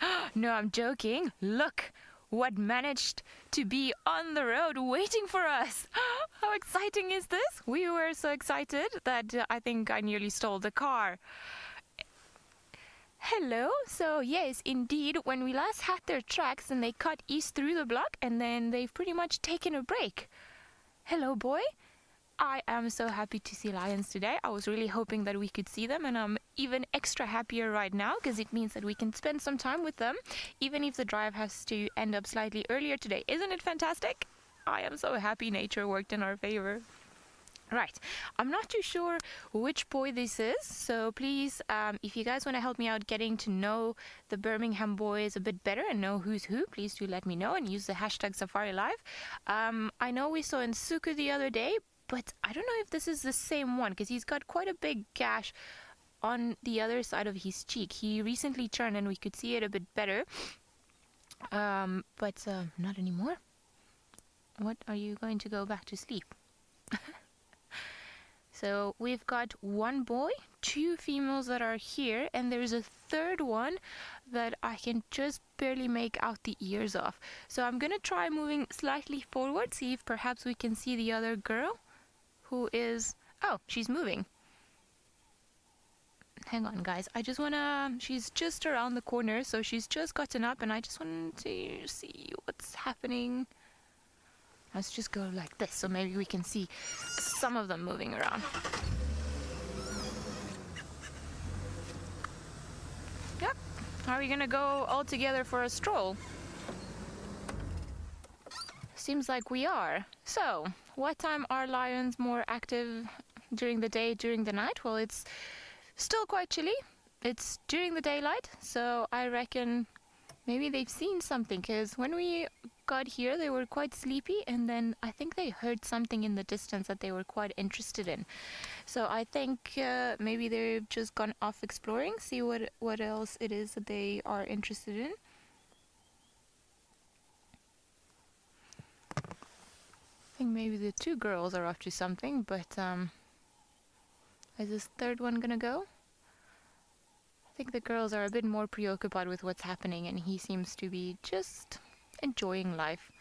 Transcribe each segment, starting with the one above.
no, I'm joking. Look what managed to be on the road waiting for us. How exciting is this? We were so excited that uh, I think I nearly stole the car. Hello. So yes, indeed, when we last had their tracks and they cut east through the block and then they've pretty much taken a break. Hello, boy. I am so happy to see lions today. I was really hoping that we could see them, and I'm even extra happier right now because it means that we can spend some time with them, even if the drive has to end up slightly earlier today. Isn't it fantastic? I am so happy nature worked in our favor. Right, I'm not too sure which boy this is, so please, um, if you guys want to help me out getting to know the Birmingham boys a bit better and know who's who, please do let me know and use the hashtag Safari Live. Um, I know we saw Nsuku the other day, but I don't know if this is the same one because he's got quite a big gash on the other side of his cheek. He recently turned and we could see it a bit better, um, but uh, not anymore. What are you going to go back to sleep? so we've got one boy, two females that are here, and there's a third one that I can just barely make out the ears of. So I'm gonna try moving slightly forward, see if perhaps we can see the other girl who is. Oh, she's moving. Hang on, guys. I just wanna. She's just around the corner, so she's just gotten up, and I just want to see what's happening. Let's just go like this, so maybe we can see some of them moving around. Yep. Are we gonna go all together for a stroll? Seems like we are. So, what time are lions more active during the day, during the night? Well, it's still quite chilly. It's during the daylight, so I reckon maybe they've seen something because when we got here they were quite sleepy and then I think they heard something in the distance that they were quite interested in. So I think uh, maybe they've just gone off exploring, see what what else it is that they are interested in. Maybe the two girls are up to something, but um, is this third one gonna go? I think the girls are a bit more preoccupied with what's happening, and he seems to be just enjoying life.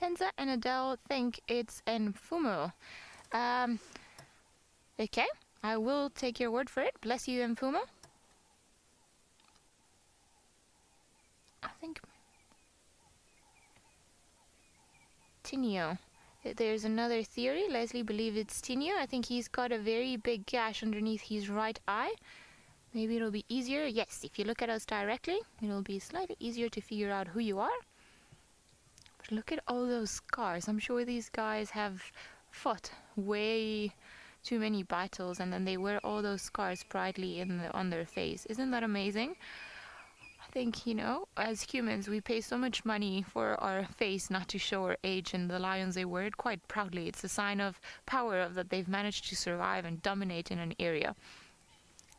Tenza and Adele think it's Mfumo. Um, okay. I will take your word for it. Bless you, Mfumo. I think Tinyo. There's another theory. Leslie believes it's Tinyo. I think he's got a very big gash underneath his right eye. Maybe it'll be easier. Yes, if you look at us directly, it'll be slightly easier to figure out who you are. But look at all those scars. I'm sure these guys have fought way too many battles and then they wear all those scars proudly in the, on their face. Isn't that amazing? I think, you know, as humans, we pay so much money for our face not to show our age, and the lions, they wear it quite proudly. It's a sign of power of that they've managed to survive and dominate in an area.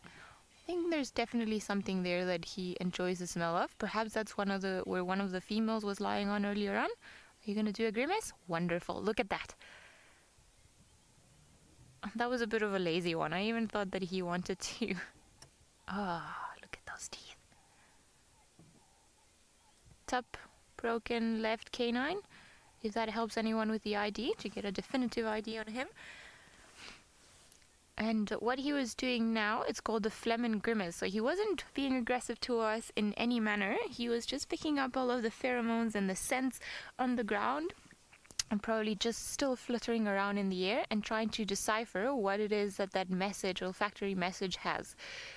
I think there's definitely something there that he enjoys the smell of. Perhaps that's one of the where one of the females was lying on earlier on. Are you gonna do a grimace? Wonderful. Look at that. That was a bit of a lazy one. I even thought that he wanted to. Ah, oh, look at those teeth. Top broken left canine. If that helps anyone with the ID to get a definitive ID on him. And what he was doing now, it's called the Flehmen Grimace. So he wasn't being aggressive to us in any manner. He was just picking up all of the pheromones and the scents on the ground and probably just still fluttering around in the air and trying to decipher what it is that that message, olfactory message, has.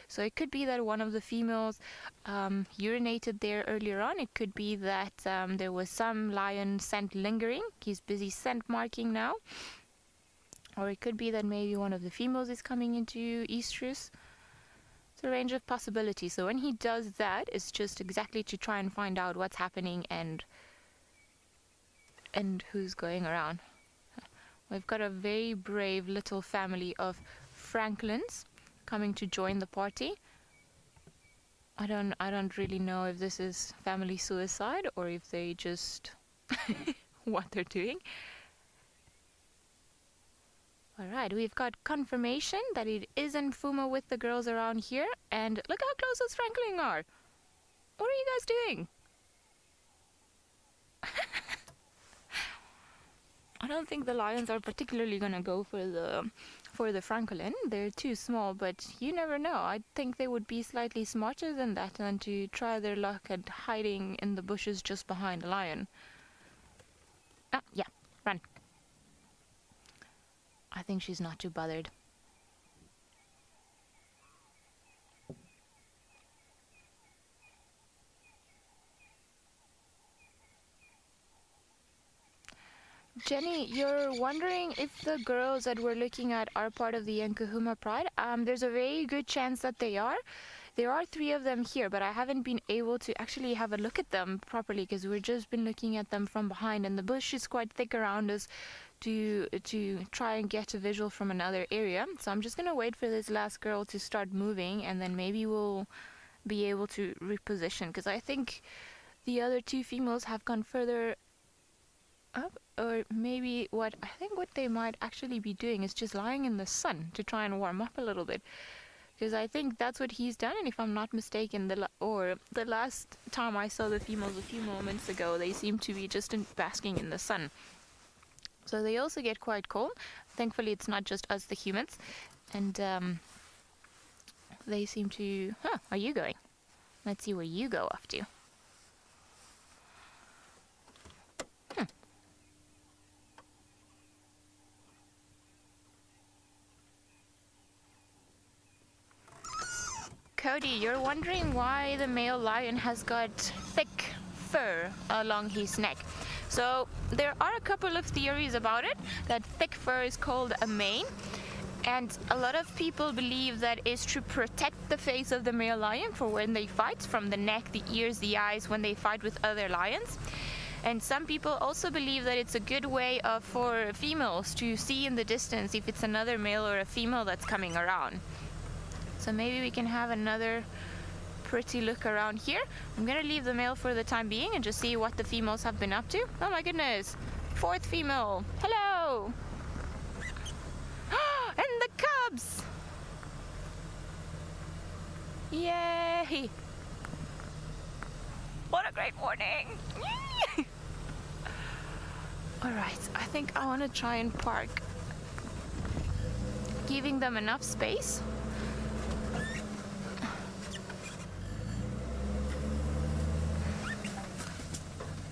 So it could be that one of the females um, urinated there earlier on. It could be that um, there was some lion scent lingering. He's busy scent marking now. Or it could be that maybe one of the females is coming into estrus. It's a range of possibilities. So when he does that, it's just exactly to try and find out what's happening and and who's going around. We've got a very brave little family of Francolins coming to join the party. I don't I don't really know if this is family suicide or if they just what they're doing. Alright, we've got confirmation that it isn't Mfumo with the girls around here. And look how close those Francolin are. What are you guys doing? Don't think the lions are particularly gonna go for the for the francolin. They're too small, but you never know. I think they would be slightly smarter than that than to try their luck at hiding in the bushes just behind a lion. Ah, yeah, run. I think she's not too bothered. Jenny, you're wondering if the girls that we're looking at are part of the Nkuhuma Pride. Um, there's a very good chance that they are. There are three of them here, but I haven't been able to actually have a look at them properly because we've just been looking at them from behind, and the bush is quite thick around us to to try and get a visual from another area. So I'm just gonna wait for this last girl to start moving, and then maybe we'll be able to reposition because I think the other two females have gone further up or maybe what I think what they might actually be doing is just lying in the sun to try and warm up a little bit. Because I think that's what he's done and if I'm not mistaken the or the last time I saw the females a few moments ago they seem to be just in basking in the sun. So they also get quite cold. Thankfully it's not just us the humans. And um, they seem to huh are you going? Let's see where you go off to Cody, you're wondering why the male lion has got thick fur along his neck. So there are a couple of theories about it. That thick fur is called a mane. And a lot of people believe that is to protect the face of the male lion for when they fight, from the neck, the ears, the eyes, when they fight with other lions. And some people also believe that it's a good way of, for females to see in the distance if it's another male or a female that's coming around. So maybe we can have another pretty look around here. I'm gonna leave the male for the time being and just see what the females have been up to. Oh my goodness, fourth female, hello! and the cubs! Yay! What a great morning! Alright, I think I want to try and park, giving them enough space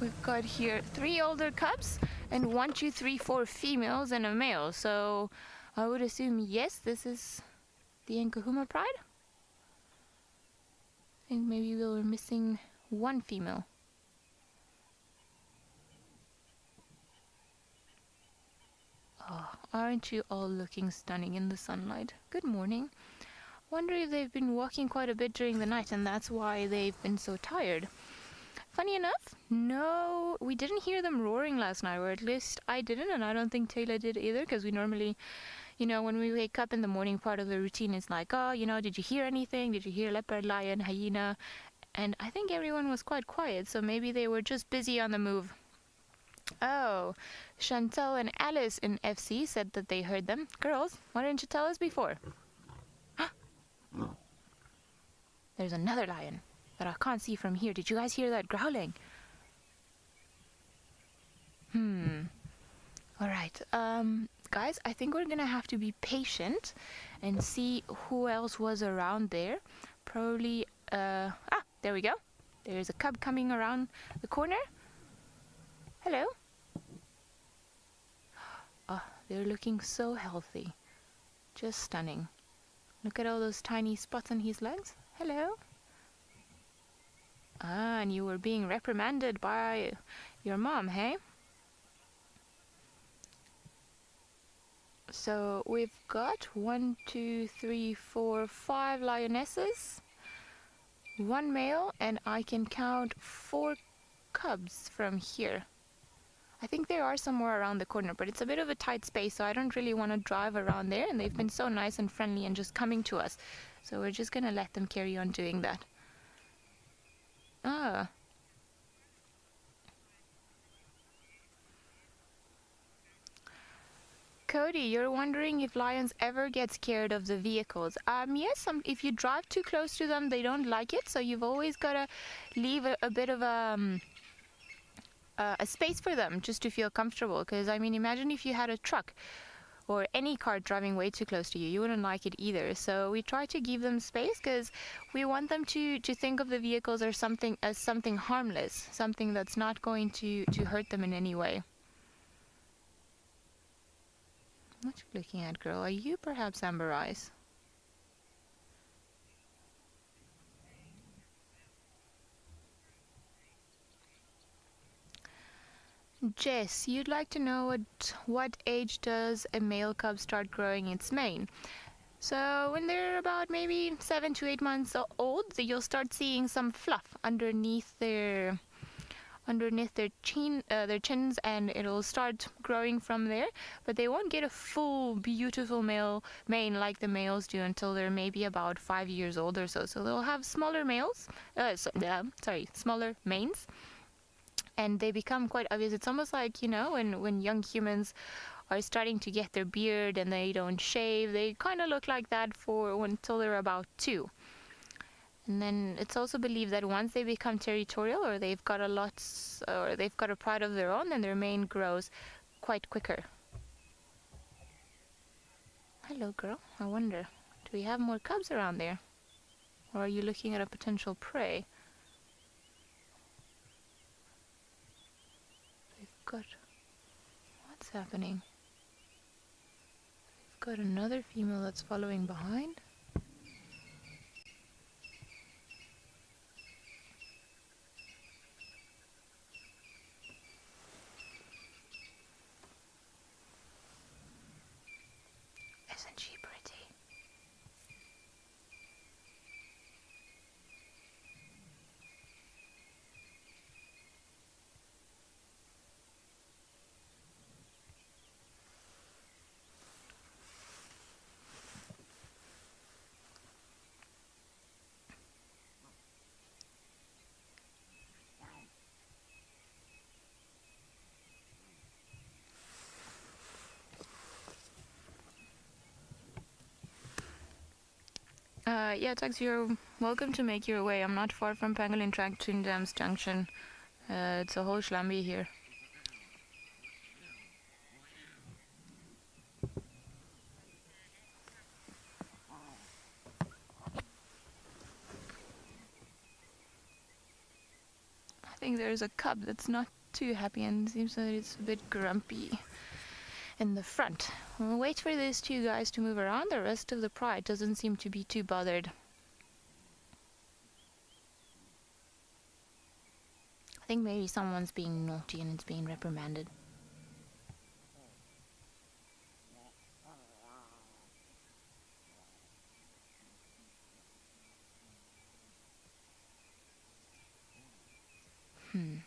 We've got here three older cubs and one, two, three, four females and a male. So I would assume, yes, this is the Nkuhuma Pride. I think maybe we were missing one female. Oh, aren't you all looking stunning in the sunlight? Good morning. Wonder if they've been walking quite a bit during the night and that's why they've been so tired. Funny enough, no, we didn't hear them roaring last night, or at least I didn't, and I don't think Taylor did either, because we normally, you know, when we wake up in the morning, part of the routine is like, oh, you know, did you hear anything? Did you hear leopard, lion, hyena? And I think everyone was quite quiet, so maybe they were just busy on the move. Oh, Chantel and Alice in FC said that they heard them. Girls, why didn't you tell us before? There's another lion that I can't see from here. Did you guys hear that growling? Hmm. Alright, um, guys, I think we're gonna have to be patient and see who else was around there. Probably, uh, ah, there we go. There's a cub coming around the corner. Hello. Oh, they're looking so healthy. Just stunning. Look at all those tiny spots on his legs. Hello. Ah, and you were being reprimanded by your mom, hey? So we've got one, two, three, four, five lionesses, one male, and I can count four cubs from here. I think there are somewhere around the corner, but it's a bit of a tight space, so I don't really want to drive around there, and they've been so nice and friendly and just coming to us. So we're just going to let them carry on doing that. Ah. Cody, you're wondering if lions ever get scared of the vehicles. Um, yes, some, if you drive too close to them, they don't like it. So you've always got to leave a, a, bit of a, um, uh, a space for them just to feel comfortable. Because, I mean, imagine if you had a truck or any car driving way too close to you. You wouldn't like it either. So we try to give them space because we want them to, to think of the vehicles as something as something harmless, something that's not going to, to hurt them in any way. What you looking at, girl? Are you perhaps Amber Eyes? Jess, you'd like to know at what age does a male cub start growing its mane? So when they're about maybe seven to eight months old, you'll start seeing some fluff underneath their underneath their chin, uh, their chins, and it'll start growing from there. But they won't get a full, beautiful male mane like the males do until they're maybe about five years old or so. So they'll have smaller males, uh, so, uh, sorry, smaller manes, and they become quite obvious. It's almost like you know when when young humans are starting to get their beard and they don't shave. They kind of look like that for until they're about two. And then it's also believed that once they become territorial or they've got a lot or they've got a pride of their own, then their mane grows quite quicker. Hello, girl. I wonder, do we have more cubs around there? Or are you looking at a potential prey? They've got... What's happening? They've got another female that's following behind? Uh, yeah, Tux, you're welcome to make your way. I'm not far from Pangolin Track Twin Dams Junction. Uh, it's a whole schlambi here. I think there's a cub that's not too happy and seems that it's a bit grumpy in the front. We'll wait for these two guys to move around. The rest of the pride doesn't seem to be too bothered. I think maybe someone's being naughty and it's being reprimanded. Hmm.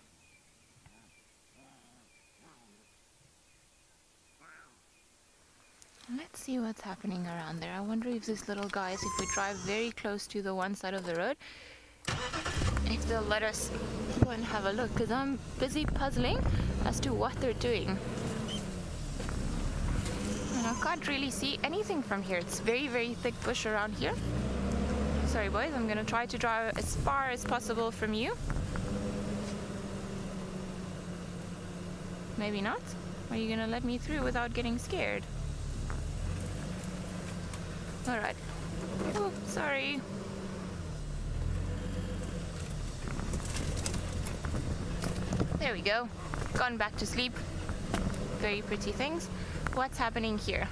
Let's see what's happening around there. I wonder if these little guys, if we drive very close to the one side of the road, if they'll let us go and have a look. Because I'm busy puzzling as to what they're doing. And I can't really see anything from here. It's very, very thick bush around here. Sorry, boys. I'm going to try to drive as far as possible from you. Maybe not. Are you going to let me through without getting scared? Alright. Oh, sorry. There we go. Gone back to sleep. Very pretty things. What's happening here?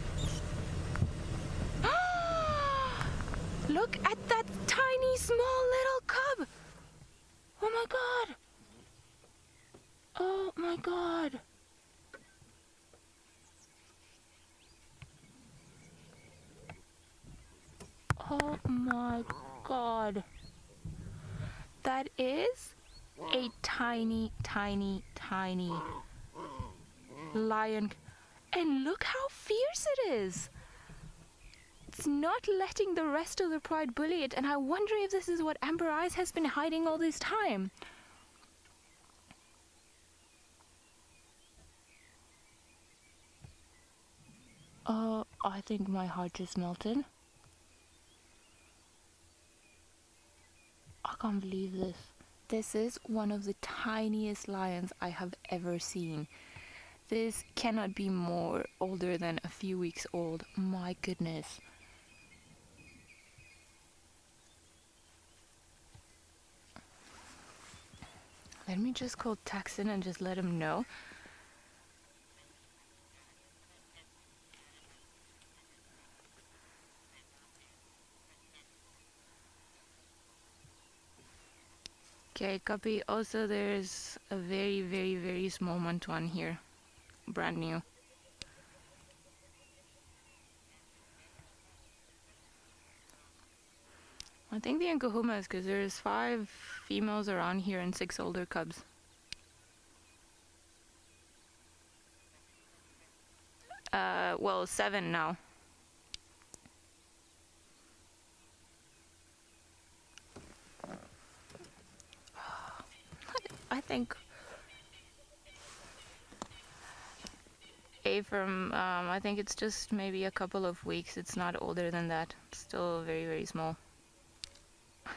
Look at that tiny, small little cub! Oh my god! Oh my god! Oh my god. That is a tiny, tiny, tiny lion. And look how fierce it is. It's not letting the rest of the pride bully it, and I wonder if this is what Amber Eyes has been hiding all this time. Oh, I think my heart just melted. I can't believe this. This is one of the tiniest lions I have ever seen. This cannot be more older than a few weeks old. My goodness. Let me just call Taxon and just let him know. Okay, copy. Also, there's a very, very, very small Mantuan here. Brand new. I think the Nkuhumas, because there's five females around here and six older cubs. Uh, well, seven now. I think A from, um, I think it's just maybe a couple of weeks. It's not older than that. still very, very small.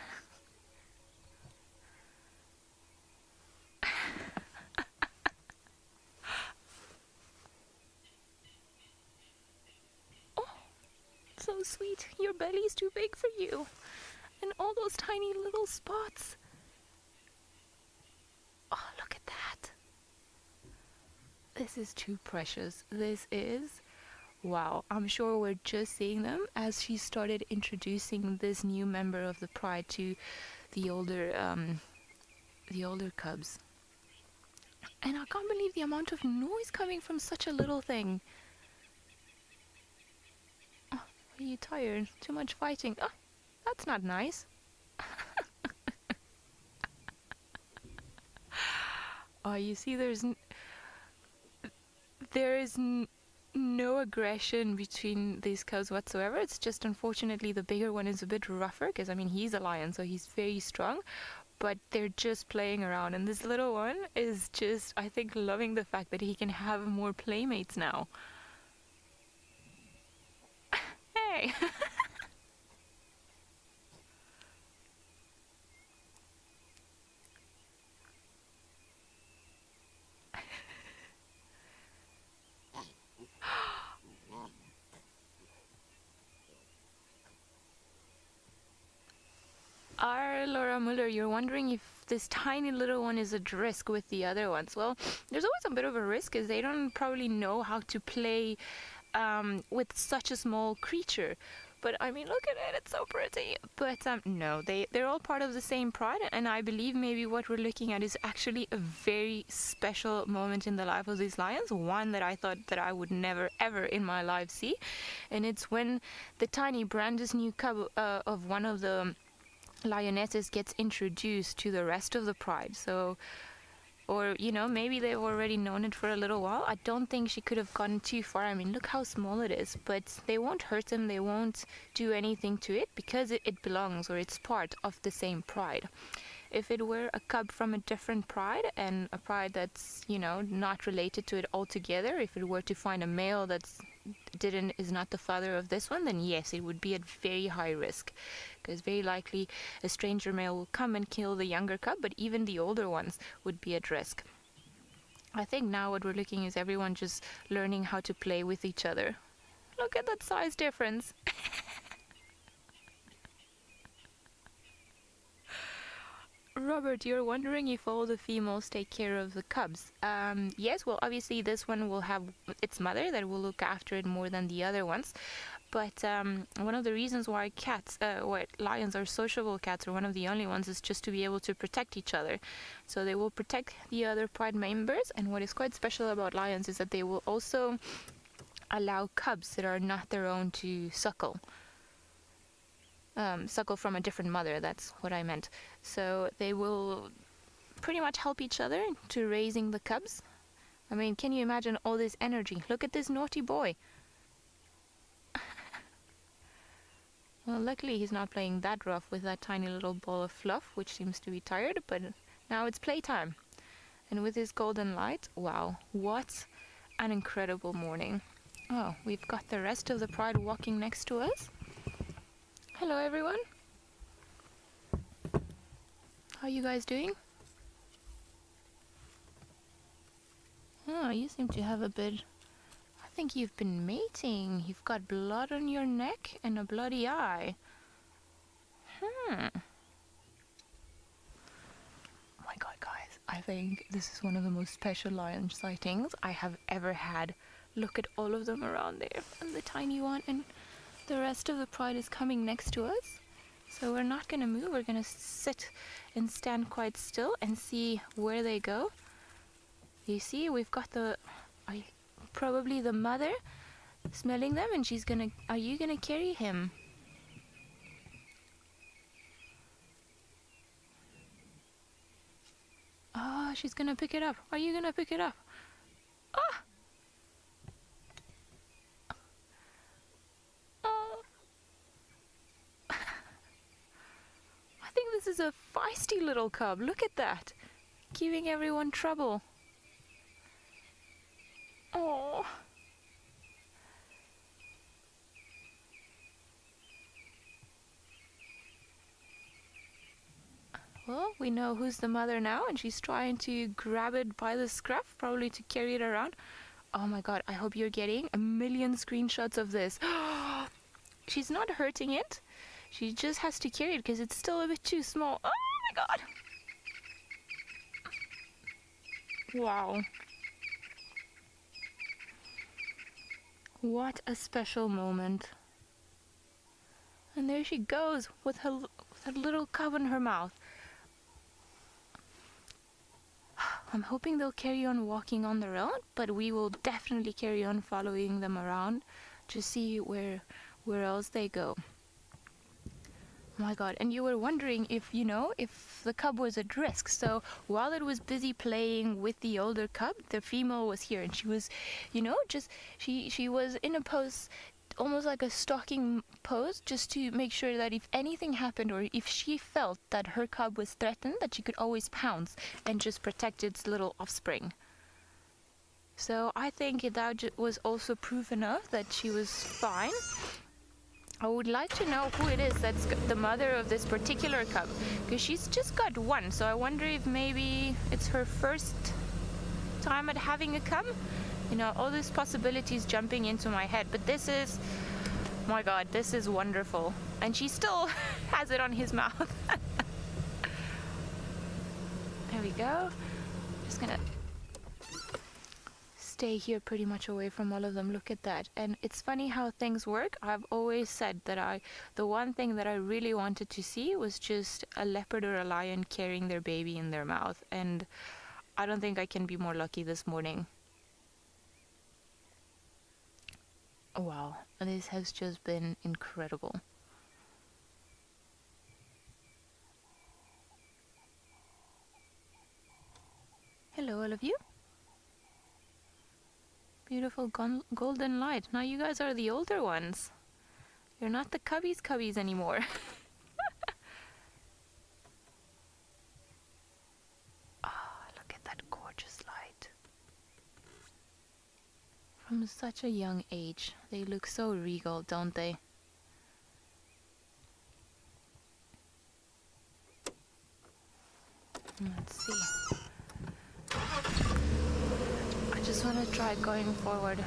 oh, so sweet. Your belly's too big for you. And all those tiny little spots. Oh, look at that. This is too precious. This is wow. I'm sure we're just seeing them as she started introducing this new member of the pride to the older um, the older cubs. And I can't believe the amount of noise coming from such a little thing. Oh, are you tired? Too much fighting. Oh, that's not nice. Oh, you see, there's there is n- no aggression between these cubs whatsoever. It's just unfortunately the bigger one is a bit rougher because I mean he's a lion, so he's very strong. But they're just playing around, and this little one is just, I think, loving the fact that he can have more playmates now. hey! Our Laura Muller, you're wondering if this tiny little one is at risk with the other ones. Well, there's always a bit of a risk as they don't probably know how to play um, with such a small creature. But I mean, look at it; it's so pretty. But um, no, they they're all part of the same pride, and I believe maybe what we're looking at is actually a very special moment in the life of these lions. One that I thought that I would never ever in my life see, and it's when the tiny brand new cub uh, of one of the lionesses gets introduced to the rest of the pride. So, or you know, maybe they've already known it for a little while. I don't think she could have gone too far. I mean, look how small it is, but they won't hurt them. They won't do anything to it because it, it belongs or it's part of the same pride. If it were a cub from a different pride and a pride that's, you know, not related to it altogether, if it were to find a male that's didn't is not the father of this one, then yes, it would be at very high risk, because very likely a stranger male will come and kill the younger cub, but even the older ones would be at risk. I think now what we're looking is everyone just learning how to play with each other. Look at that size difference. Robert, you're wondering if all the females take care of the cubs. Um, yes, well, obviously this one will have its mother that will look after it more than the other ones. But um, one of the reasons why cats, uh, why lions are sociable cats, or one of the only ones, is just to be able to protect each other. So they will protect the other pride members. And what is quite special about lions is that they will also allow cubs that are not their own to suckle um, suckle from a different mother. That's what I meant. So they will pretty much help each other to raising the cubs. I mean, can you imagine all this energy? Look at this naughty boy. well, luckily he's not playing that rough with that tiny little ball of fluff, which seems to be tired, but now it's playtime. And with this golden light, wow, what an incredible morning. Oh, we've got the rest of the pride walking next to us. Hello, everyone. How are you guys doing? Oh, you seem to have a bit. I think you've been mating. You've got blood on your neck and a bloody eye. Hmm. Oh my god, guys. I think this is one of the most special lion sightings I have ever had. Look at all of them around there. And the tiny one. And the rest of the pride is coming next to us. So we're not going to move. We're going to sit and stand quite still and see where they go. You see, we've got the, I, probably the mother smelling them and she's going to, are you going to carry him? Oh, she's going to pick it up. Are you going to pick it up? Ah! This is a feisty little cub. Look at that. Giving everyone trouble. Oh. Well, we know who's the mother now, and she's trying to grab it by the scruff, probably to carry it around. Oh my god, I hope you're getting a million screenshots of this. she's not hurting it. She just has to carry it because it's still a bit too small. Oh my god! Wow. What a special moment. And there she goes with her, with her little cub in her mouth. I'm hoping they'll carry on walking on their own, but we will definitely carry on following them around to see where where else they go. Oh my god, and you were wondering if, you know, if the cub was at risk. So while it was busy playing with the older cub, the female was here. And she was, you know, just, she, she was in a pose almost like a stalking pose just to make sure that if anything happened or if she felt that her cub was threatened that she could always pounce and just protect its little offspring. So i think that was also proof enough that she was fine I would like to know who it is that's the mother of this particular cub because she's just got one so I wonder if maybe it's her first time at having a cub? You know all these possibilities jumping into my head but this is my god this is wonderful. And she still has it on his mouth. There we go. Just gonna stay here pretty much away from all of them. Look at that. And it's funny how things work. I've always said that I, the one thing that I really wanted to see was just a leopard or a lion carrying their baby in their mouth. And I don't think I can be more lucky this morning. Wow, this has just been incredible. Hello, all of you. Beautiful golden light. Now you guys are the older ones. You're not the cubbies cubbies anymore. oh, look at that gorgeous light. From such a young age, they look so regal, don't they? Let's see just want to try going forward.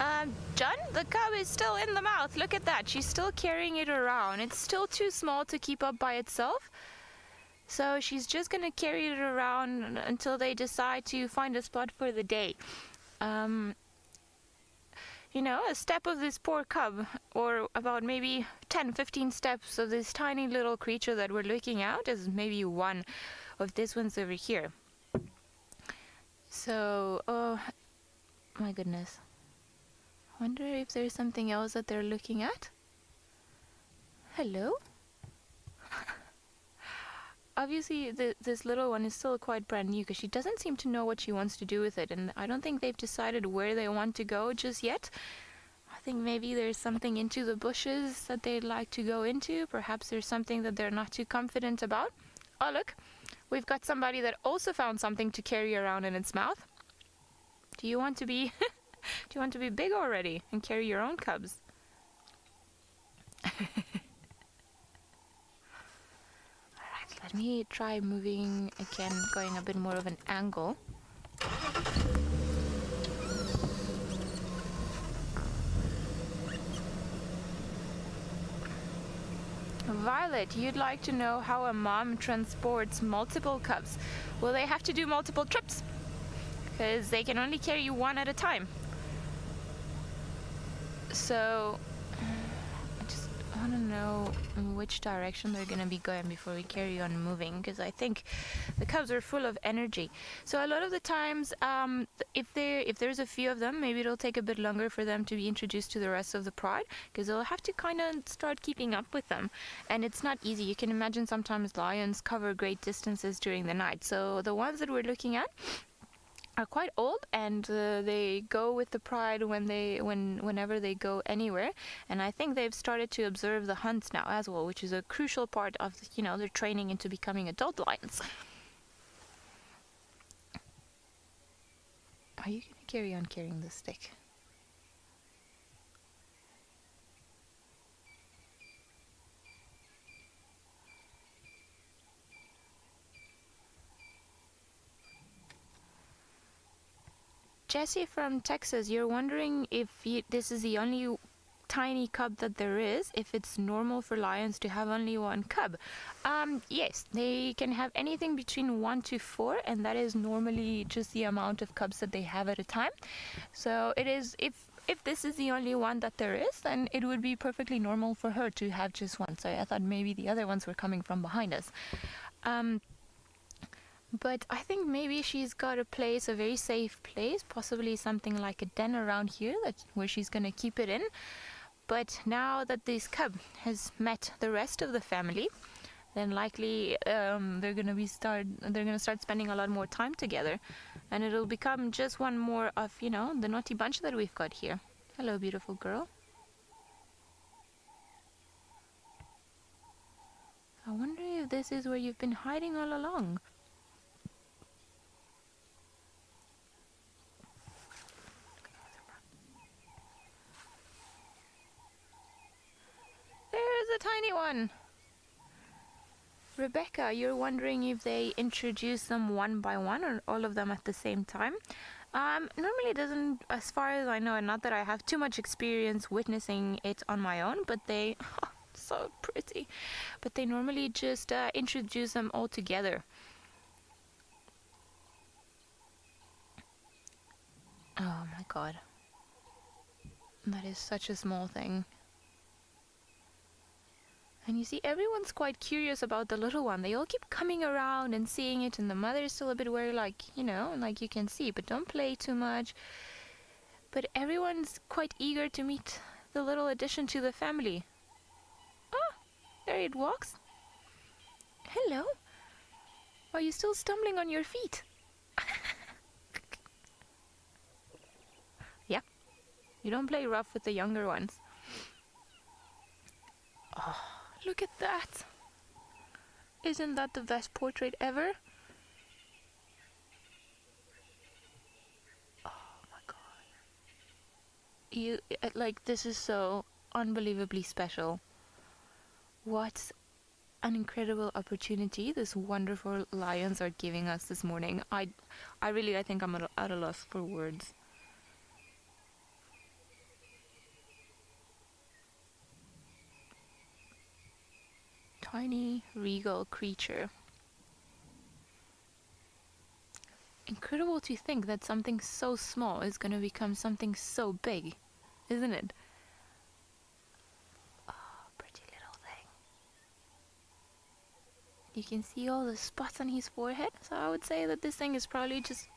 Um, John, the cub is still in the mouth. Look at that. She's still carrying it around. It's still too small to keep up by itself. So she's just going to carry it around until they decide to find a spot for the day. Um, you know, a step of this poor cub, or about maybe 10 15 steps of this tiny little creature that we're looking at, is maybe one of this ones over here. So, oh my goodness. I wonder if there's something else that they're looking at. Hello? Obviously the, this little one is still quite brand new because she doesn't seem to know what she wants to do with it, and I don't think they've decided where they want to go just yet. I think maybe there's something into the bushes that they'd like to go into. Perhaps there's something that they're not too confident about. Oh, look, we've got somebody that also found something to carry around in its mouth. Do you want to be do you want to be big already and carry your own cubs? Alright, let me try moving again, going a bit more of an angle. Violet, you'd like to know how a mom transports multiple cubs. Will they have to do multiple trips? Because they can only carry you one at a time. So, want to know in which direction they're going to be going before we carry on moving because I think the cubs are full of energy. So a lot of the times, um, if there if there's a few of them, maybe it'll take a bit longer for them to be introduced to the rest of the pride because they'll have to kind of start keeping up with them, and it's not easy. You can imagine sometimes lions cover great distances during the night. So the ones that we're looking at are quite old and uh, they go with the pride when they when whenever they go anywhere. And i think they've started to observe the hunts now as well which is a crucial part of you know their training into becoming adult lions. Are you going to carry on carrying the stick Jesse from Texas, you're wondering if you, this is the only tiny cub that there is, if it's normal for lions to have only one cub. Um, yes, they can have anything between one to four, and that is normally just the amount of cubs that they have at a time. So it is if if this is the only one that there is, then it would be perfectly normal for her to have just one. So I thought maybe the other ones were coming from behind us. Um, but I think maybe she's got a place, a very safe place, possibly something like a den around here that where she's gonna keep it in. But now that this cub has met the rest of the family, then likely um, they're gonna be start they're gonna start spending a lot more time together, and it'll become just one more of you know the naughty bunch that we've got here. Hello, beautiful girl. I wonder if this is where you've been hiding all along. a tiny one. Rebecca, you're wondering if they introduce them one by one or all of them at the same time. Um, normally it doesn't, as far as I know, and not that I have too much experience witnessing it on my own, but they, oh, so pretty, but they normally just uh, introduce them all together. Oh my god. That is such a small thing. And you see, everyone's quite curious about the little one. They all keep coming around and seeing it, and the mother is still a bit worried, like, you know, like you can see, but don't play too much. But everyone's quite eager to meet the little addition to the family. Ah, there it walks. Hello. Are you still stumbling on your feet? yeah. You don't play rough with the younger ones. Oh. Look at that! Isn't that the best portrait ever? Oh my god. You, uh, like, this is so unbelievably special. What an incredible opportunity this wonderful lions are giving us this morning. I, I really, I think I'm at a loss for words. Tiny, regal creature. Incredible to think that something so small is going to become something so big, isn't it? Oh, pretty little thing. You can see all the spots on his forehead, so I would say that this thing is probably just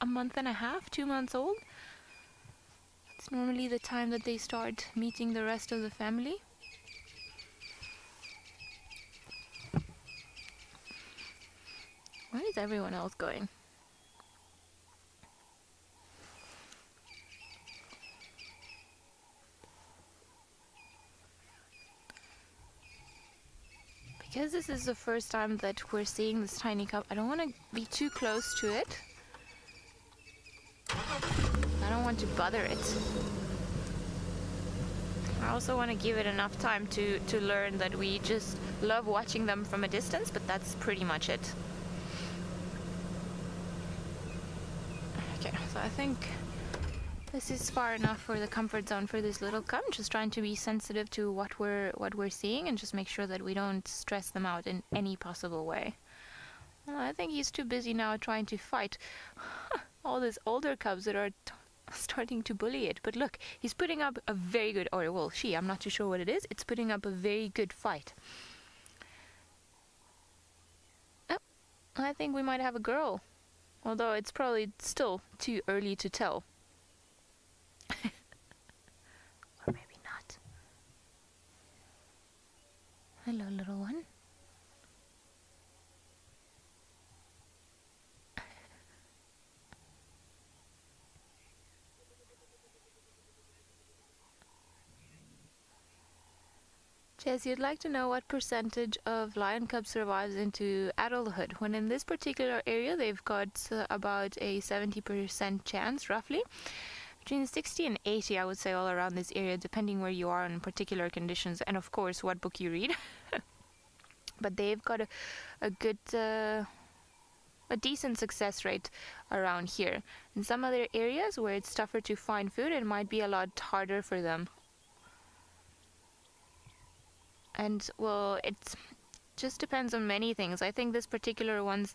a month and a half, two months old. It's normally the time that they start meeting the rest of the family. Where is everyone else going? Because this is the first time that we're seeing this tiny cub, I don't want to be too close to it. I don't want to bother it. I also want to give it enough time to, to learn that we just love watching them from a distance, but that's pretty much it. Okay, so I think this is far enough for the comfort zone for this little cub. Just trying to be sensitive to what we're what we're seeing and just make sure that we don't stress them out in any possible way. Well, I think he's too busy now trying to fight all these older cubs that are starting to bully it. But look, he's putting up a very good, or well, she, I'm not too sure what it is. It's putting up a very good fight. Oh, I think we might have a girl. Although it's probably still too early to tell. or maybe not. Hello, little one. Jess, you'd like to know what percentage of lion cub survives into adulthood. When in this particular area, they've got uh, about a 70% chance, roughly. Between 60 and 80 i would say all around this area depending where you are in particular conditions and of course what book you read. But they've got a, a good uh, a decent success rate around here. In some other areas where it's tougher to find food it might be a lot harder for them and well it just depends on many things i think this particular ones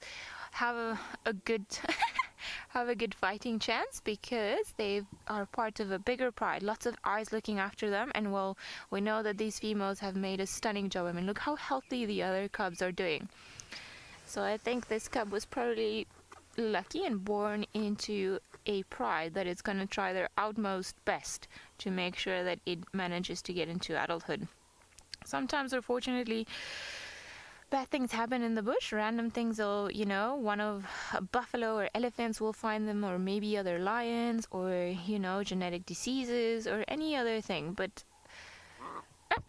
have a, a good have a good fighting chance because they are part of a bigger pride. Lots of eyes looking after them, and well, we know that these females have made a stunning job. I mean, look how healthy the other cubs are doing. So I think this cub was probably lucky and born into a pride that is going to try their utmost best to make sure that it manages to get into adulthood. Sometimes, unfortunately, bad things happen in the bush. Random things will, you know, one of a buffalo or elephants will find them, or maybe other lions, or, you know, genetic diseases, or any other thing. But. Eh.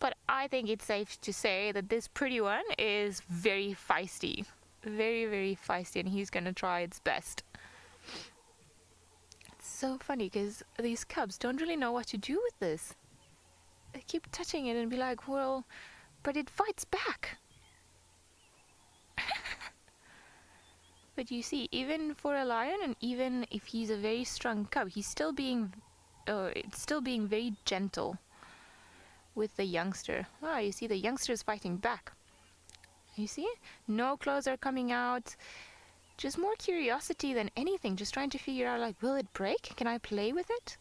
But I think it's safe to say that this pretty one is very feisty. Very, very feisty, and he's gonna try its best. It's so funny because these cubs don't really know what to do with this. Keep touching it and be like, well, but it fights back. but you see, even for a lion, and even if he's a very strong cub, he's still being, uh, it's still being very gentle with the youngster. Ah, you see, the youngster is fighting back. You see, no claws are coming out. Just more curiosity than anything. Just trying to figure out, like, will it break? Can I play with it?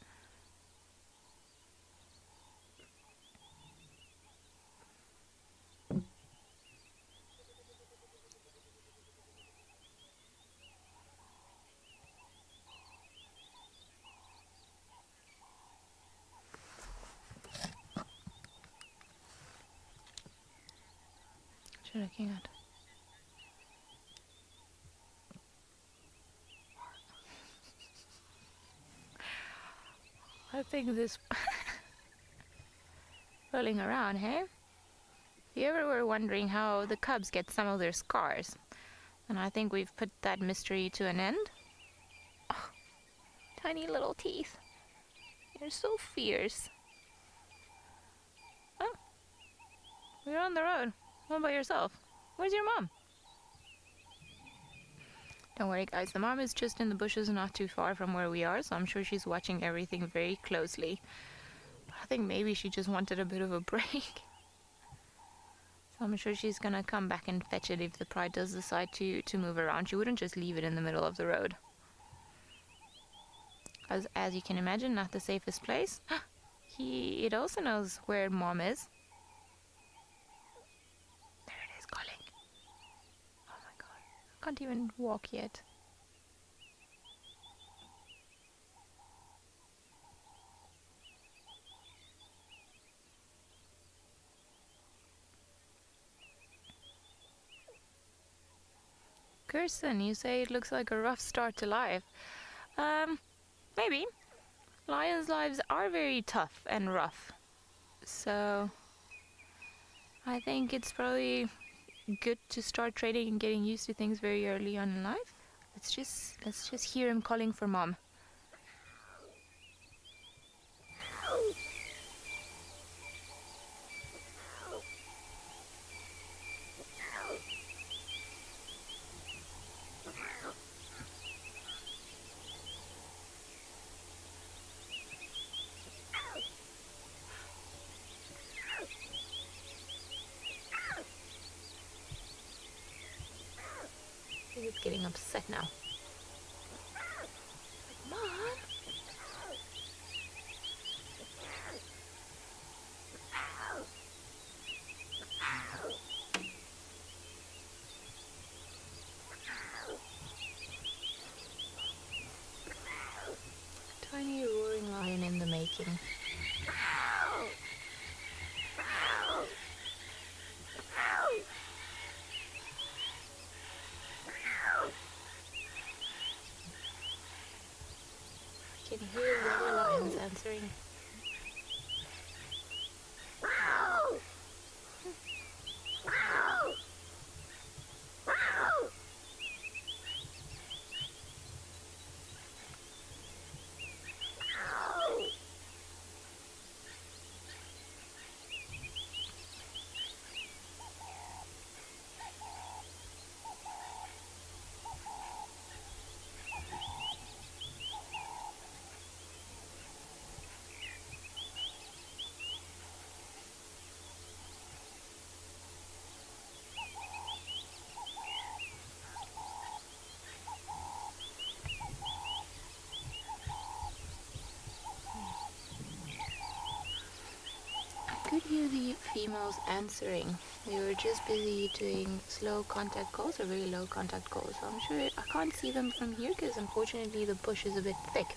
You looking at? I think this rolling around, hey? You ever were wondering how the cubs get some of their scars, and I think we've put that mystery to an end. Oh, tiny little teeth. You're so fierce. Oh, we're on the road. All by yourself. Where's your mom? Don't worry, guys. The mom is just in the bushes not too far from where we are, so I'm sure she's watching everything very closely. I think maybe she just wanted a bit of a break. so I'm sure she's gonna come back and fetch it if the pride does decide to, to move around. She wouldn't just leave it in the middle of the road. As, as you can imagine, not the safest place. he, it also knows where mom is. Can't even walk yet. Kirsten, you say it looks like a rough start to life. Um, maybe. Lions' lives are very tough and rough. So, I think it's probably good to start trading and getting used to things very early on in life. Let's just let's just hear him calling for mom. He's getting upset now. Mom? Tiny roaring lion in the making. I can hear the other lions answering. The females answering. We were just busy doing slow contact calls or very low contact calls. So I'm sure I can't see them from here because unfortunately the bush is a bit thick.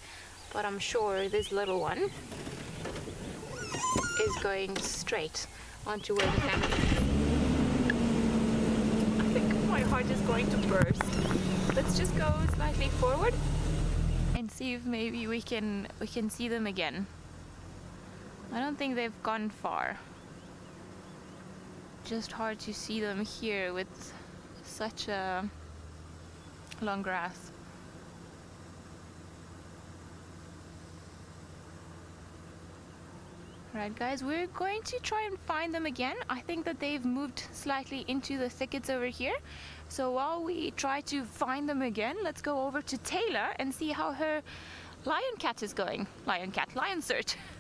But I'm sure this little one is going straight onto where the family is. I think my heart is going to burst. Let's just go slightly forward and see if maybe we can we can see them again. I don't think they've gone far. Just hard to see them here with such a long grass. Right guys, we're going to try and find them again. I think that they've moved slightly into the thickets over here. So while we try to find them again, let's go over to Taylor and see how her lion cat is going. Lion cat, lion search.